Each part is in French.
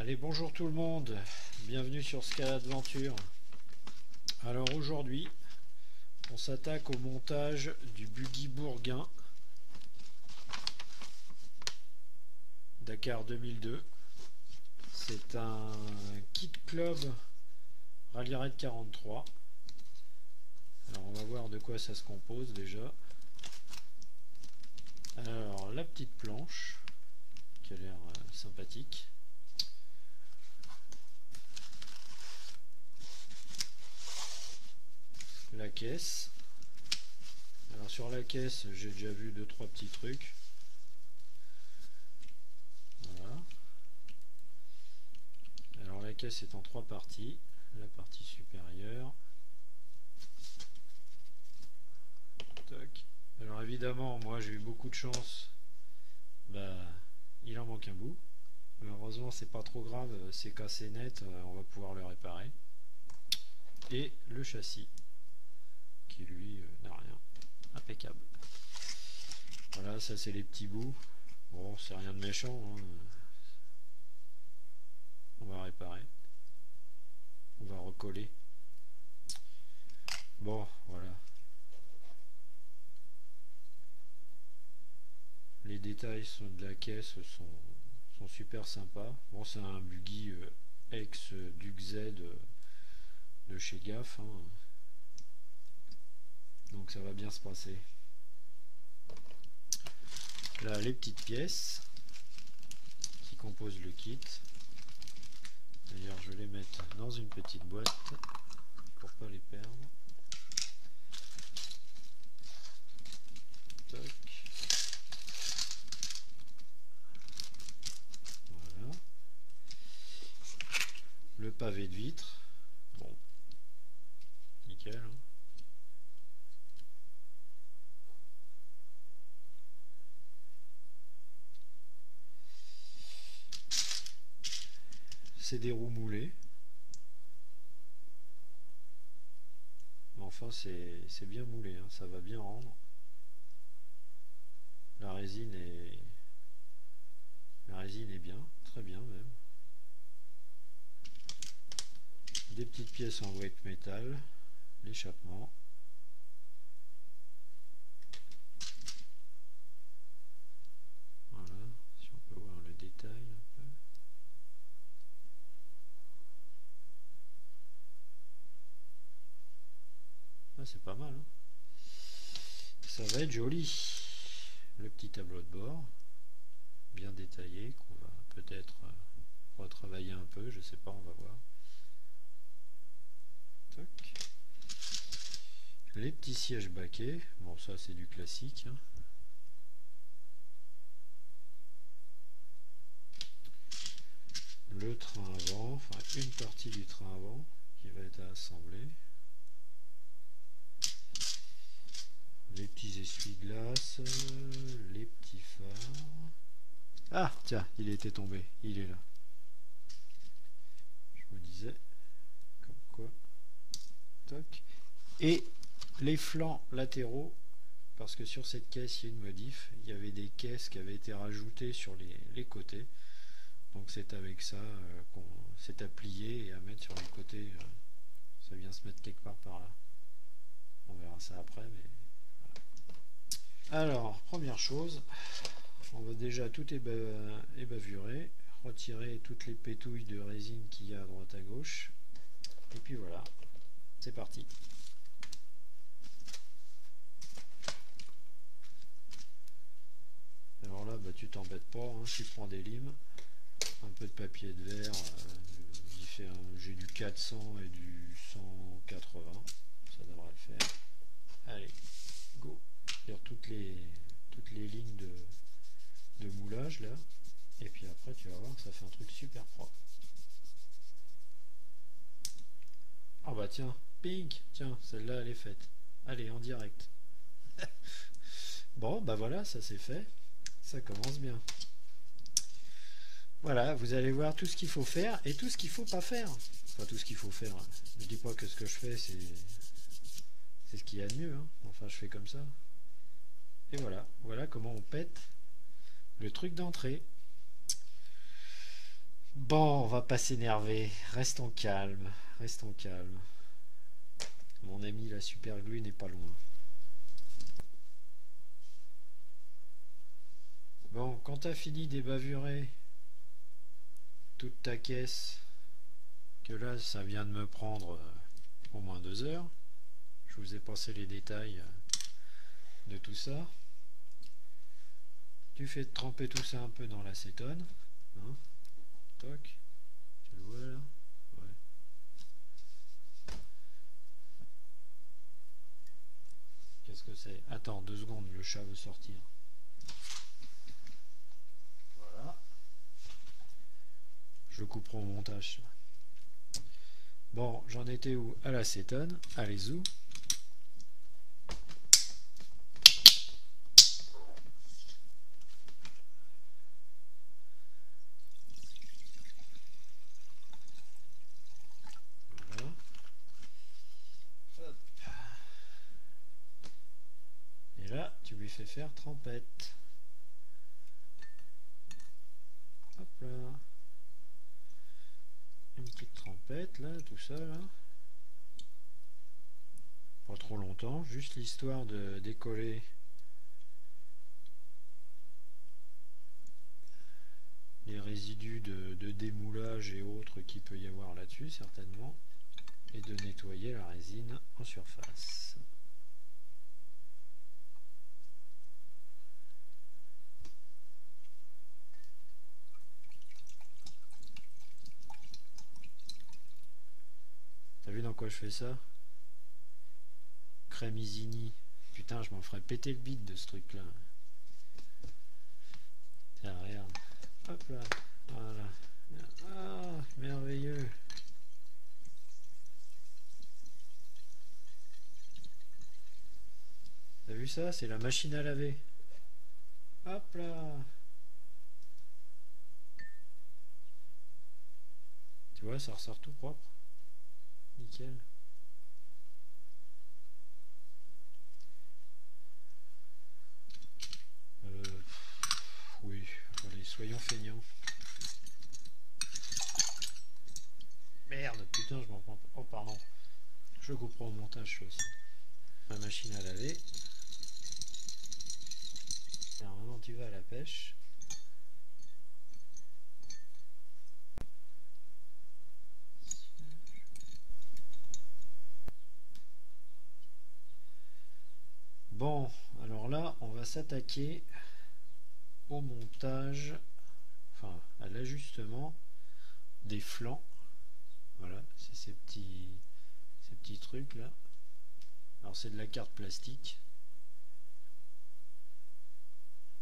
Allez, bonjour tout le monde, bienvenue sur Scala Adventure. Alors aujourd'hui, on s'attaque au montage du buggy Bourguin Dakar 2002. C'est un kit club Rally Raid 43. Alors on va voir de quoi ça se compose déjà. Alors la petite planche qui a l'air euh, sympathique. La caisse. Alors sur la caisse, j'ai déjà vu deux trois petits trucs. Voilà. Alors la caisse est en trois parties. La partie supérieure. Alors évidemment, moi j'ai eu beaucoup de chance. Bah, il en manque un bout. Heureusement, c'est pas trop grave, c'est cassé net, euh, on va pouvoir le réparer. Et le châssis, qui lui euh, n'a rien. Impeccable. Voilà, ça c'est les petits bouts. Bon, c'est rien de méchant. Hein. On va réparer. On va recoller. Bon, voilà. Les détails de la caisse sont, super sympas. Bon, c'est un buggy euh, ex Duke Z euh, de chez GAF. Hein. Donc ça va bien se passer. Là, les petites pièces qui composent le kit. D'ailleurs, je vais les mettre dans une petite boîte pour pas les perdre. le pavé de vitre. Bon, nickel. Hein. C'est des roues moulées. Enfin, c'est bien moulé, hein. ça va bien rendre. La résine est la résine est bien, très bien même. des petites pièces en weight metal, l'échappement. Voilà, si on peut voir le détail un peu. Ah, c'est pas mal. Hein. Ça va être joli. Le petit tableau de bord, bien détaillé, qu'on va peut-être euh, retravailler un peu, je sais pas, on va voir. Les petits sièges baquets, bon ça c'est du classique. Hein. Le train avant, enfin une partie du train avant qui va être assemblée. Les petits essuie-glaces, les petits phares. Ah tiens, il était tombé, il est là. Je me disais, comme quoi. Et les flancs latéraux, parce que sur cette caisse, il y a une modif, il y avait des caisses qui avaient été rajoutées sur les, côtés. Donc c'est avec ça euh, qu'on s'est à plier et à mettre sur les côtés. Euh, ça vient se mettre quelque part par là. On verra ça après, mais Alors, première chose, on va déjà tout ébavurer, retirer toutes les pétouilles de résine qu'il y a à droite à gauche. Et puis voilà, c'est parti. Alors là, bah, tu t'embêtes pas, hein, tu prends des limes, un peu de papier de verre, euh, j'ai du 400 et du 180, ça devrait le faire. Allez, toutes les, toutes les lignes de, de moulage là, et puis après tu vas voir, ça fait un truc super propre. Ah bah tiens, Pink, tiens, celle-là elle est faite. Allez, en direct. bon, bah voilà, ça c'est fait. Ça commence bien. Voilà, vous allez voir tout ce qu'il faut faire et tout ce qu'il faut pas faire. Enfin, tout ce qu'il faut faire. Je dis pas que ce que je fais, c'est c'est ce qu'il y a de mieux. Hein. Enfin, je fais comme ça. Et voilà, voilà comment on pète le truc d'entrée. Bon, on va pas s'énerver. Restons calmes. Restons calmes. Mon ami la super glue n'est pas loin. Bon, quand t'as fini d'ébavurer toute ta caisse, que là ça vient de me prendre euh, au moins deux heures, je vous ai passé les détails euh, de tout ça. Tu fais tremper tout ça un peu dans l'acétone. Hein Toc. Tu le vois là? Qu'est-ce que c'est? Attends, deux secondes, le chat veut sortir. Voilà. Je couperai au montage. Bon, j'en étais où? À l'acétone. Allez, fait faire trempette. Hop là. Une petite trempette là, tout ça. Pas trop longtemps, juste l'histoire de décoller les résidus de, de démoulage et autres qu'il peut y avoir là-dessus certainement et de nettoyer la résine en surface. Je fais ça Crémisini. Putain, je m'en ferais péter le bide de ce truc-là. Tiens, regarde. Hop là. Voilà. Ah, merveilleux. T'as vu ça? C'est la machine à laver. Hop là. Tu vois, ça ressort tout propre. Nickel. Euh, oui, allez, soyons feignants. Merde, putain, je m'en prends pas. Oh, pardon. Je couperai au montage aussi. Ma machine à laver. Normalement, tu vas à la pêche. Bon, alors là, on va s'attaquer au montage, enfin à l'ajustement des flancs. Voilà, c'est ces petits, ces petits trucs là. Alors c'est de la carte plastique.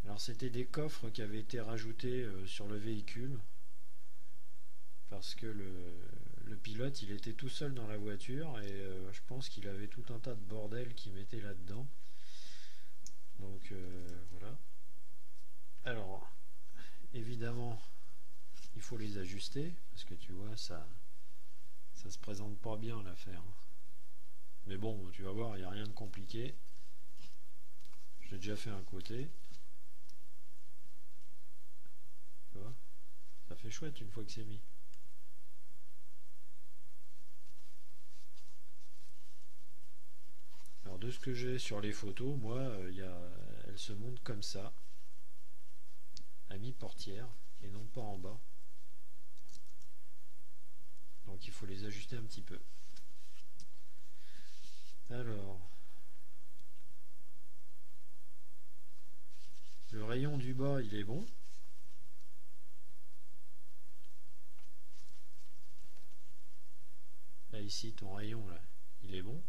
Alors c'était des coffres qui avaient été rajoutés euh, sur le véhicule parce que le, pilote il était tout seul dans la voiture et euh, je pense qu'il avait tout un tas de bordel qu'il mettait là-dedans. Donc euh, voilà. Alors, évidemment, il faut les ajuster parce que tu vois, ça, ça se présente pas bien l'affaire. Hein. Mais bon, tu vas voir, il n'y a rien de compliqué. J'ai déjà fait un côté. Tu vois? Ça fait chouette une fois que c'est mis. De ce que j'ai sur les photos, moi, euh, elle se monte comme ça, à mi-portière, et non pas en bas. Donc il faut les ajuster un petit peu. Alors, le rayon du bas, il est bon. Là, ici, ton rayon, là, il est bon.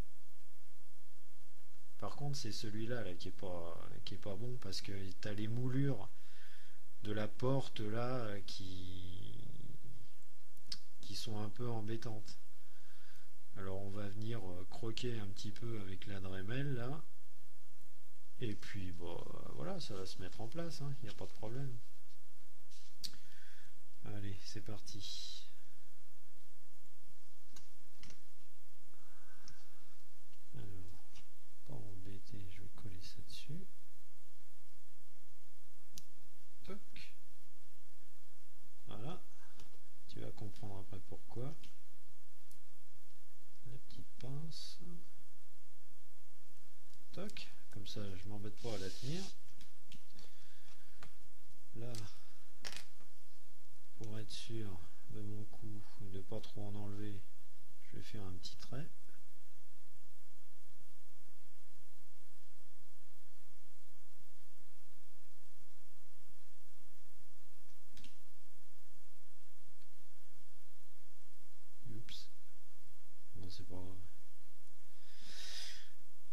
Par contre, c'est celui-là là, qui est pas qui est pas bon parce que tu as les moulures de la porte là qui qui sont un peu embêtantes. Alors on va venir euh, croquer un petit peu avec la Dremel là. Et puis bon, voilà, ça va se mettre en place, il hein, n'y a pas de problème. Allez, c'est parti. Pourquoi. La petite pince. Toc, comme ça je m'embête pas à la tenir. Là, pour être sûr de mon coup et de pas trop en enlever, je vais faire un petit trait.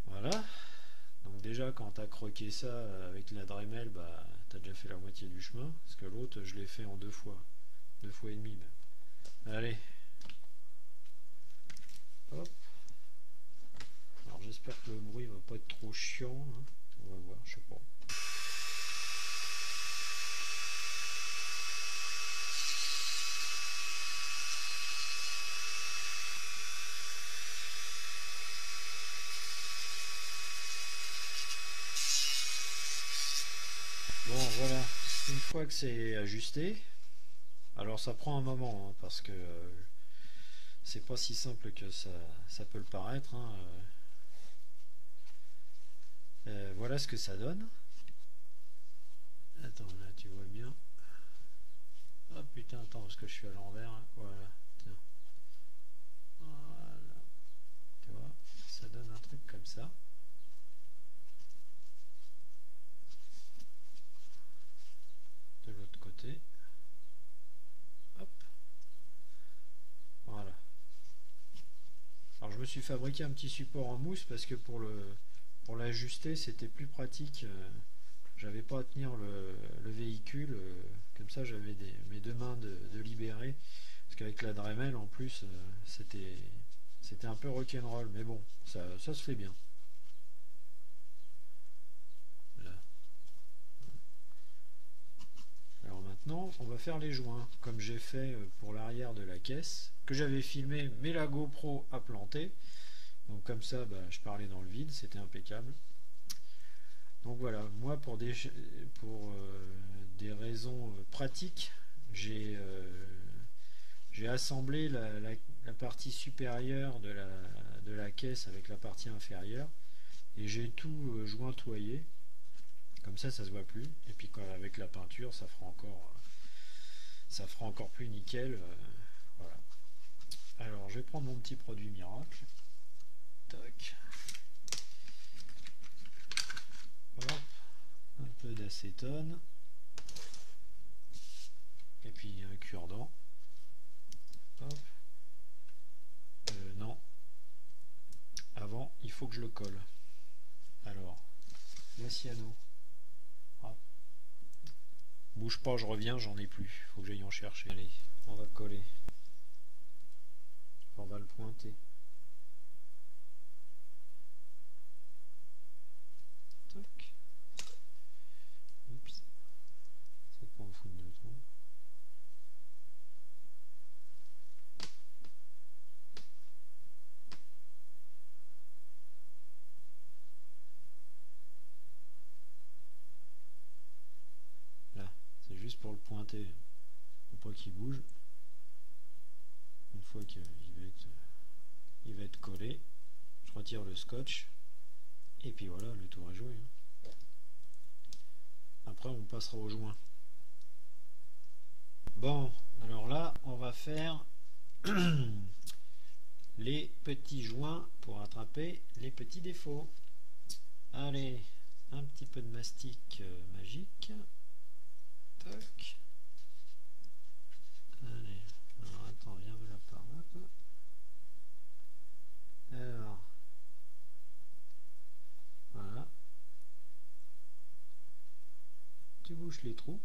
Voilà. Donc déjà, ça avec la Dremel, bah, tu as déjà fait la moitié du chemin. Parce que l'autre, je l'ai fait en deux fois. Deux fois et demi. Allez. Hop. Alors j'espère que le bruit va pas être trop chiant. Hein. On va voir, je sais pas. Une fois que c'est ajusté, alors ça prend un moment hein, parce que euh, c'est pas si simple que ça, ça peut le paraître. Hein, euh. Euh, voilà ce que ça donne. Attends, là tu vois bien. Oh putain, attends, parce que je suis à l'envers. Hein. Voilà. Tu vois, ça donne un truc comme ça. de l'autre côté. Hop. Voilà. Alors je me suis fabriqué un petit support en mousse parce que pour le pour l'ajuster c'était plus pratique. Euh, j'avais pas à tenir le, véhicule. Euh, comme ça j'avais mes deux mains de, de libérer. Parce qu'avec la Dremel en plus euh, c'était c'était un peu rock'n'roll. Mais bon, ça, ça se fait bien. Maintenant, on va faire les joints, comme j'ai fait euh, pour l'arrière de la caisse, que j'avais filmé, mais la GoPro a planté. Donc comme ça, bah, je parlais dans le vide, c'était impeccable. Donc voilà, moi pour des, euh, raisons euh, pratiques, j'ai assemblé la, partie supérieure de la, de la caisse avec la partie inférieure et j'ai tout jointoyé. Comme ça, ça se voit plus. Et puis avec la peinture, ça fera encore ça fera encore plus nickel. Euh, voilà. Alors je vais prendre mon petit produit miracle. Tac. Un peu d'acétone. Et puis un cure-dent. Euh, non. Avant, il faut que je le colle. Alors, la cyano. Bouge pas, je reviens, j'en ai plus. Faut que j'aille en chercher. Allez, on va coller. On va le pointer. Toc. Oups. C'est pas en foutre de trop. juste pour pas qu'il bouge une fois qu'il va être il va être collé je retire le scotch et puis voilà le tour est joué hein. après on passera au joint bon alors là on va faire les petits joints pour attraper les petits défauts allez un petit peu de mastic euh, magique. Allez, alors attends, viens là par là. Quoi. Alors. Voilà. Tu bouches les trous.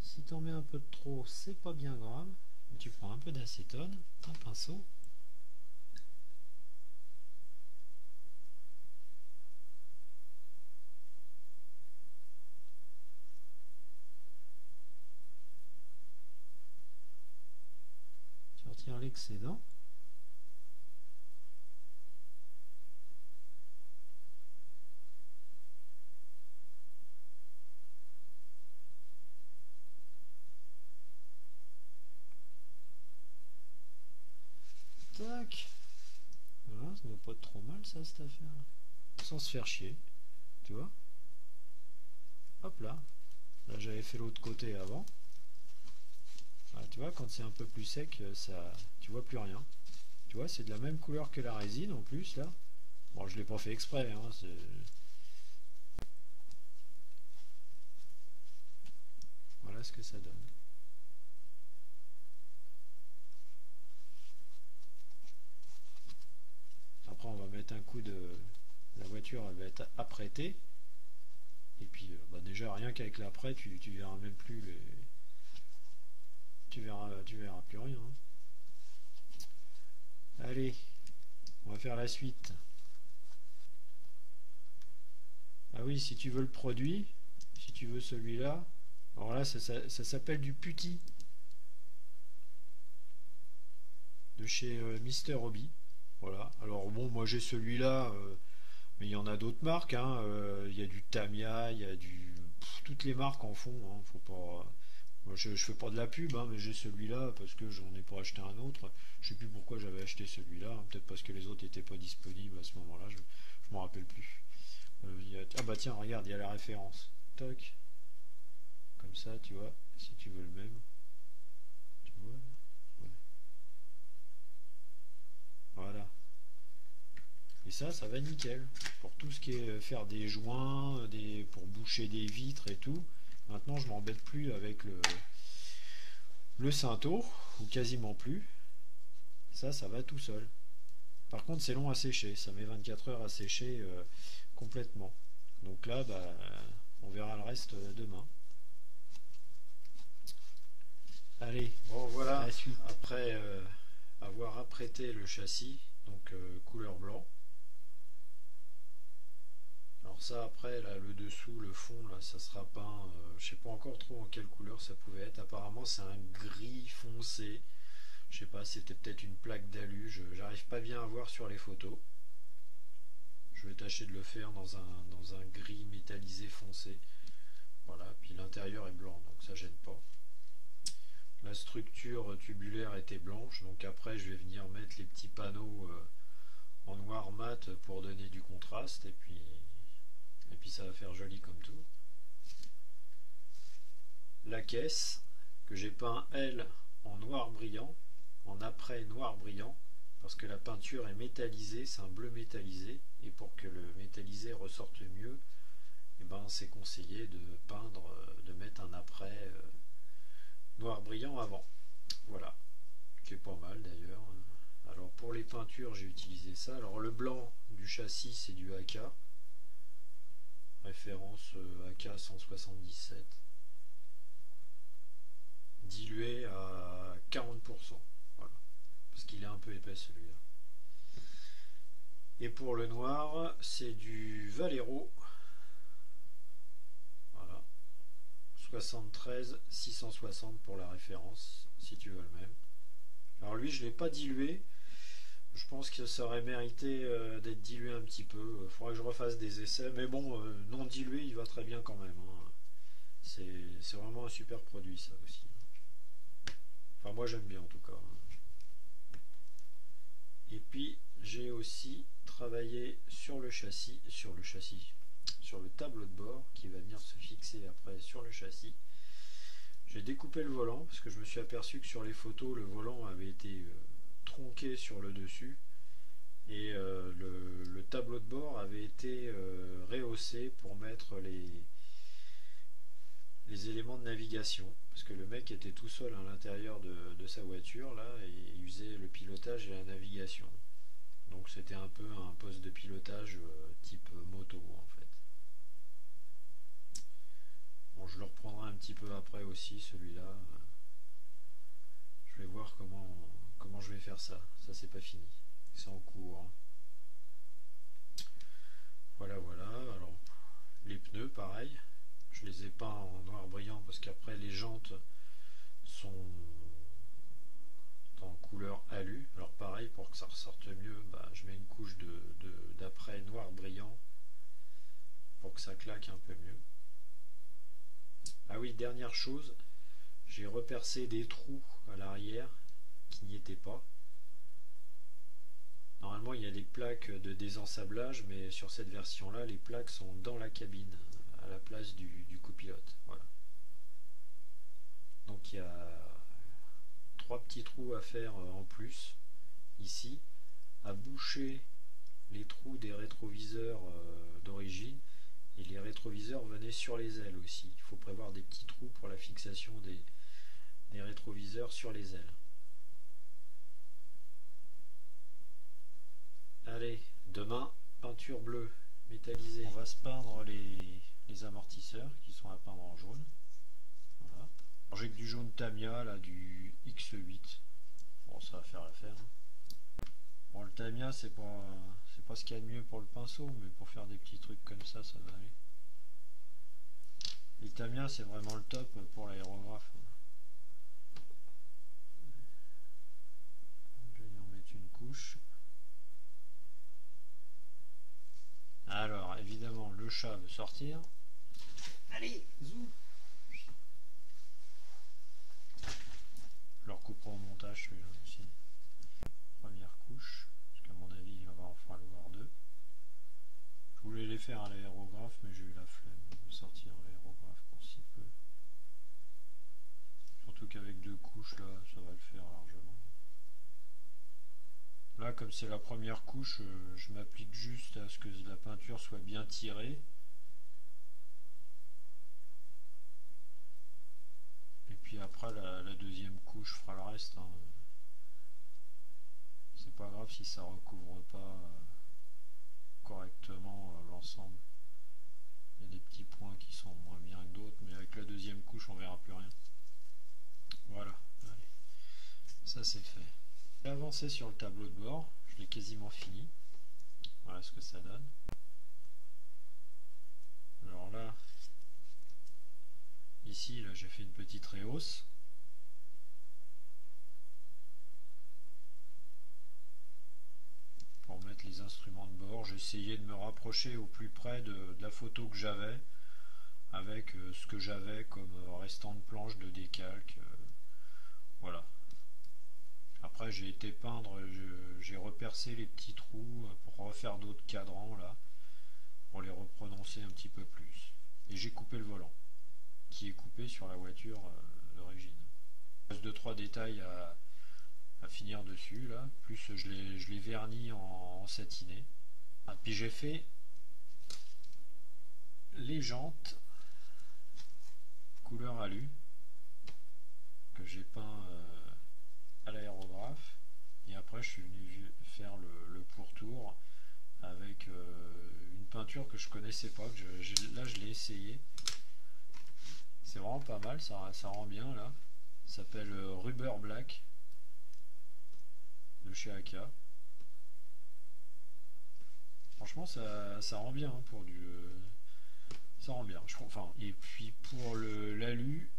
Si t'en mets un peu de trop, c'est pas bien grave. Tu prends un peu d'acétone, un pinceau. l'excédent. Pas trop mal ça cette affaire. Sans se faire chier. Tu vois Hop là. Là j'avais fait l'autre côté avant. Ah, tu vois, quand c'est un peu plus sec, ça, tu vois plus rien. Tu vois, c'est de la même couleur que la résine en plus là. Bon, je l'ai pas fait exprès. Hein, voilà ce que ça donne. Après, on va un coup de... La voiture elle va être apprêtée. Et puis, euh, bah, déjà, rien qu'avec l'après, tu, verras même plus les... Tu verras, tu verras plus rien. Hein. Allez, on va faire la suite. Ah oui, si tu veux le produit, si tu veux celui-là, alors là, ça, s'appelle du putti de chez euh, Mister Hobby. Voilà. Alors bon, moi j'ai celui-là, euh, mais il y en a d'autres marques. Hein. Euh, il y a du Tamiya, il y a du toutes les marques en font. Hein. Je, fais pas de la pub, hein, mais j'ai celui-là parce que j'en ai pas acheté un autre. Je sais plus pourquoi j'avais acheté celui-là. Peut-être parce que les autres n'étaient pas disponibles à ce moment-là. Je, je m'en rappelle plus. ah bah tiens, regarde, il y a la référence. Toc comme ça, tu vois, si tu veux le même. Tu vois Voilà. Et ça, ça va nickel. Pour tout ce qui est euh, faire des joints, des, pour boucher des vitres et tout. Maintenant, je m'embête plus avec le, le cinto, ou quasiment plus. Ça, ça va tout seul. Par contre, c'est long à sécher. Ça met 24 heures à sécher euh, complètement. Donc là, bah, on verra le reste euh, demain. Allez, bon voilà, après euh, avoir apprêté le châssis, donc euh, couleur blanc. Alors ça après, là, le dessous, le fond, là, ça sera peint, euh, je sais pas encore trop en quelle couleur ça pouvait être. Apparemment c'est un gris foncé. Je sais pas, c'était peut-être une plaque d'alu, j'arrive pas bien à voir sur les photos. Je vais tâcher de le faire dans un, dans un gris métallisé foncé. Voilà, puis l'intérieur est blanc, donc ça gêne pas. La structure tubulaire était blanche, donc après je vais venir mettre les petits panneaux euh, en noir mat pour donner du contraste et puis, et puis ça va faire joli comme tout. La caisse que j'ai peint elle en noir brillant, en après noir brillant, parce que la peinture est métallisée, c'est un bleu métallisé, et pour que le métallisé ressorte mieux, eh ben, c'est conseillé de peindre, euh, de mettre un après euh, noir brillant avant. Voilà, qui est pas mal d'ailleurs. Alors pour les peintures, j'ai utilisé ça. Alors le blanc du châssis, c'est du AK. Référence euh, AK 177. Dilué à 40%. Voilà. Parce qu'il est un peu épais celui-là. Et pour le noir, c'est du Valero 73 660 pour la référence, si tu veux le même. Alors lui, je ne l'ai pas dilué. Je pense que ça aurait mérité euh, d'être dilué un petit peu. Il faudrait que je refasse des essais. Mais bon, euh, non dilué, il va très bien quand même. Hein. C'est vraiment un super produit, ça aussi. Enfin, moi, j'aime bien en tout cas. Hein. Et puis, j'ai aussi travaillé sur le châssis, sur le châssis, sur le tableau de bord qui va venir se fixer après sur le châssis. J'ai découpé le volant parce que je me suis aperçu que sur les photos le volant avait été euh, tronqué sur le dessus. Et euh, le, tableau de bord avait été euh, rehaussé pour mettre les, éléments de navigation. Parce que le mec était tout seul à l'intérieur de, de, sa voiture là et il usait le pilotage et la navigation. Donc c'était un peu un poste de pilotage type moto en fait je le reprendrai un petit peu après aussi, celui-là. Je vais voir comment, comment je vais faire ça. Ça, c'est pas fini. C'est en cours. Voilà, voilà. Alors, les pneus, pareil. Je les ai pas en noir brillant parce qu'après, les jantes sont en couleur alu. Alors, pareil, pour que ça ressorte mieux, bah, je mets une couche d'après de, noir brillant pour que ça claque un peu mieux. Ah oui, dernière chose, j'ai repercé des trous à l'arrière qui n'y étaient pas. Normalement, il y a des plaques de désensablage, mais sur cette version-là, les plaques sont dans la cabine, à la place du, copilote. Donc il y a trois petits trous à faire euh, en plus ici, à boucher les trous des rétroviseurs euh, d'origine et les rétroviseurs venaient sur les ailes aussi. Il faut prévoir des petits trous pour la fixation des, rétroviseurs sur les ailes. Allez, demain, peinture bleue métallisée. On va se peindre les, amortisseurs qui sont à peindre en jaune. Voilà. J'ai que du jaune Tamiya, là, du X8. Bon, ça va faire l'affaire. Le Tamiya, c'est pas, c'est pas ce qu'il y a de mieux pour le pinceau, mais pour faire des petits trucs comme ça, ça va aller. Tamiya, c'est vraiment le top pour l'aérographe. Je vais y en mettre une couche. Alors, évidemment, le chat veut sortir. Allez, zou Je le recouperai au montage celui-là aussi. Première couche, deux. Je voulais les faire à l'aérographe, mais j'ai eu la flemme de sortir l'aérographe pour si peu. Surtout qu'avec deux couches, là, ça va le faire largement. Là, comme c'est la première couche, euh, je m'applique juste à ce que la peinture soit bien tirée. Et puis après, la, deuxième couche fera le reste. Hein. Pas grave si ça recouvre pas euh, correctement euh, l'ensemble. Il y a des petits points qui sont moins bien que d'autres, mais avec la deuxième couche, on verra plus rien. Voilà. Ça c'est fait. J'ai avancé sur le tableau de bord, je l'ai quasiment fini. Voilà ce que ça donne. Alors là, ici, là j'ai fait une petite réhausse. Les instruments de bord, essayé de me rapprocher au plus près de, la photo que j'avais avec euh, ce que j'avais comme euh, restant de planche de décalque. Euh, voilà, après, j'ai été peindre, j'ai repercé les petits trous pour refaire d'autres cadrans là, pour les reprononcer un petit peu plus. Et j'ai coupé le volant, qui est coupé sur la voiture d'origine. Il reste 2-3 détails à, finir dessus là, plus je l'ai verni en, satiné. Ah, puis j'ai fait les jantes couleur alu que j'ai peint euh, l'aérographe. Et après je suis venu faire le, pourtour avec euh, une peinture que je connaissais pas que là je l'ai essayé. C'est vraiment pas mal ça, ça rend bien là. S'appelle euh, Rubber Black chez Aka franchement ça, ça rend bien hein, pour du euh, ça rend bien je enfin et puis pour le l'alu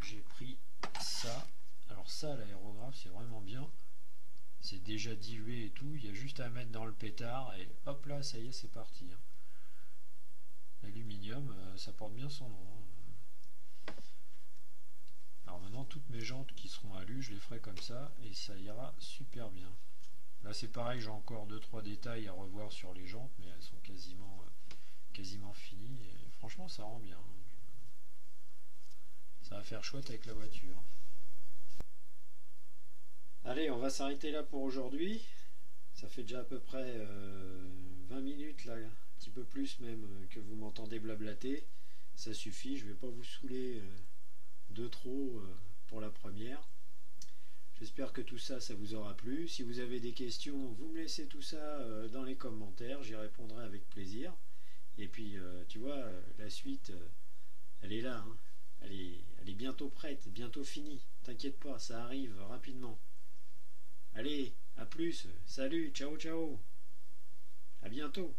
j'ai pris ça alors ça, l'aérographe, c'est vraiment bien. C'est déjà dilué et tout. Il y a juste à mettre dans le pétard et hop là, ça y est, c'est parti. Hein. L'aluminium, euh, ça porte bien son nom. Hein. Alors maintenant, toutes mes jantes qui seront alues, je les ferai comme ça et ça ira super bien. Là, c'est pareil, j'ai encore 2-3 détails à revoir sur les jantes, mais elles sont quasiment, euh, quasiment finies. Franchement, ça rend bien. Ça va faire chouette avec la voiture. Allez, on va s'arrêter là pour aujourd'hui. Ça fait déjà à peu près 20 euh, minutes, là, un petit peu plus même, euh, que vous m'entendez blablater. Ça suffit, je ne vais pas vous saouler de trop pour la première. J'espère que tout ça, ça vous aura plu. Si vous avez des questions, vous me laissez tout ça dans les commentaires, j'y répondrai avec plaisir. Et puis, tu vois, la suite, elle est là. Hein. Elle, est, elle est bientôt prête, bientôt finie. T'inquiète pas, ça arrive rapidement. Allez, à plus, salut, ciao ciao. À bientôt.